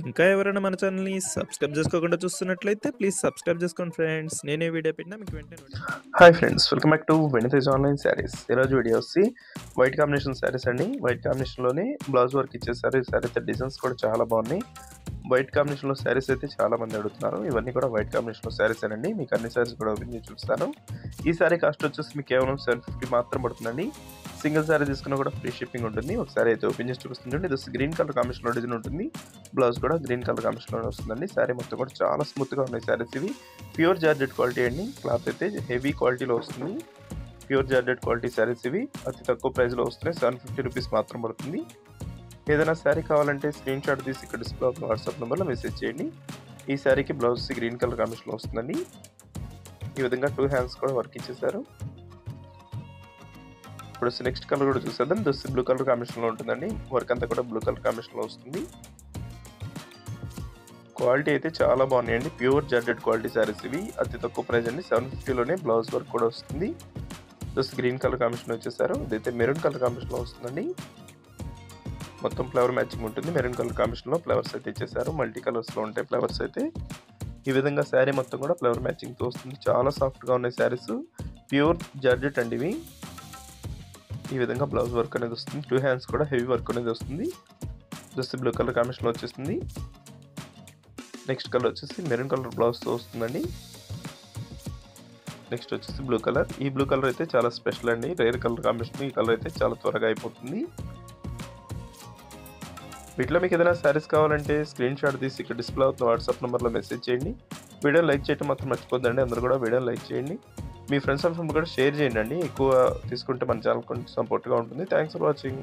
ఇంకా ఎవరైనా మన ఛానల్‌ని సబ్స్క్రైబ్ చేసుకోకుండా చూస్తున్నట్లయితే ప్లీజ్ సబ్స్క్రైబ్ చేసుకోండి ఫ్రెండ్స్. నేనే వీడియో పెట్టినా మీకు వెంటనే hi friends welcome back to వెనితేజ్ online saris ఈరోజు వీడియో వచ్చి వైట్ కాంబినేషన్ శారీస్ అండి. వైట్ కాంబినేషన్లోనే బ్లౌజ్ వర్క్ ఇచ్చేసారు ఈ శారీస్ అయితే డిజైన్స్ కూడా చాలా బాగున్నాయి. వైట్ కాంబినేషన్లో శారీస్ అయితే చాలా మంది అడుగుతున్నారు. ఇవన్నీ కూడా వైట్ కాంబినేషన్లో శారీస్ అండి మీకు అన్ని శారీస్ కూడా ఓపెన్ చేసి చూపిస్తాను. ఈ శారీ కాస్ట్ వచ్చేసి మీకు కేవలం సెవెన్ ఫిఫ్టీ మాత్రం పడుతుందండి. సింగిల్ శారీ తీసుకున్నా కూడా ఫ్రీ షిప్పింగ్ ఉంటుంది. ఒకసారి అయితే ఓపెన్ చేసి చూపిస్తుంది ఇది గ్రీన్ కలర్ కాంబినేషన్లో డిజైన్ ఉంటుంది. బ్లౌజ్ కూడా గ్రీన్ కలర్ కాంబినేషన్లో వస్తుందండి. సారీ మొత్తం కూడా చాలా స్మూత్గా ఉన్నాయి సారీస్ ఇవి. ప్యూర్ జార్జెట్ క్వాలిటీ అండి. క్లాత్ అయితే హెవీ క్వాలిటీలో వస్తుంది. ప్యూర్ జార్జెట్ క్వాలిటీ శారీస్ ఇవి. అతి తక్కువ ప్రైస్లో వస్తున్నాయి. సెవెన్ ఫిఫ్టీ రూపీస్ మాత్రం పడుతుంది. ఏదైనా శారీ కావాలంటే స్క్రీన్ షాట్ తీసి ఇక్కడ డిస్ప్లే అవుతున్న వాట్సాప్ నెంబర్లో మెసేజ్ చేయండి. ఈ శారీకి బ్లౌజ్ గ్రీన్ కలర్ కాంబినేషన్లో వస్తుందండి. ఈ విధంగా టూ హ్యాండ్స్ కూడా వర్క్ ఇచ్చేసారు. ఇప్పుడు నెక్స్ట్ కలర్ కూడా చూసేద్దాం. దస్ బ్లూ కలర్ కాంబినేషన్లో ఉంటుందండి. వర్క్ అంతా కూడా బ్లూ కలర్ కాంబినేషన్లో వస్తుంది. క్వాలిటీ అయితే చాలా బాగున్నాయండి. ప్యూర్ జార్జెట్ క్వాలిటీ శారీస్ ఇవి. అతి తక్కువ ప్రైస్ అండి. సెవెన్ ఫిఫ్టీలోనే బ్లౌజ్ వర్క్ కూడా వస్తుంది. జస్ట్ గ్రీన్ కలర్ కాంబినేషన్ వచ్చేసారు. ఇదైతే మెరూన్ కలర్ కాంబినేషన్లో వస్తుందండి. మొత్తం ఫ్లవర్ మ్యాచింగ్ ఉంటుంది. మెరూన్ కలర్ కాంబినేషన్లో ఫ్లవర్స్ అయితే ఇచ్చేసారు. మల్టీ కలర్స్లో ఉంటాయి ఫ్లవర్స్ అయితే. ఈ విధంగా శారీ మొత్తం కూడా ఫ్లవర్ మ్యాచింగ్తో వస్తుంది. చాలా సాఫ్ట్గా ఉన్నాయి శారీస్ ప్యూర్ జార్జెట్ అండి ఇవి. ఈ విధంగా బ్లౌజ్ వర్క్ అనేది వస్తుంది. టూ హ్యాండ్స్ కూడా హెవీ వర్క్ అనేది వస్తుంది. జస్ట్ బ్లూ కలర్ కాంబినేషన్లో వచ్చేస్తుంది. నెక్స్ట్ కలర్ వచ్చేసి మెరూన్ కలర్ బ్లౌజ్తో వస్తుందండి. నెక్స్ట్ వచ్చేసి బ్లూ కలర్ ఈ బ్లూ కలర్ అయితే చాలా స్పెషల్ అండి. రేర్ కలర్ కాంబినేషన్ ఈ కలర్ అయితే చాలా త్వరగా అయిపోతుంది. వీటిలో మీకు ఏదైనా శారీస్ కావాలంటే స్క్రీన్ షాట్ తీసి ఇక్కడ డిస్ప్లే అవుతున్న వాట్సాప్ నెంబర్లో మెసేజ్ చేయండి. వీడియో లైక్ చేయడం మాత్రం మర్చిపోద్దండి. అందరూ కూడా వీడియో లైక్ చేయండి. మీ ఫ్రెండ్స్ అండ్ ఫ్యామిలీ కూడా షేర్ చేయండి. ఎక్కువ తీసుకుంటే మన ఛానల్ కొంచెం సపోర్ట్గా ఉంటుంది. Thanks for watching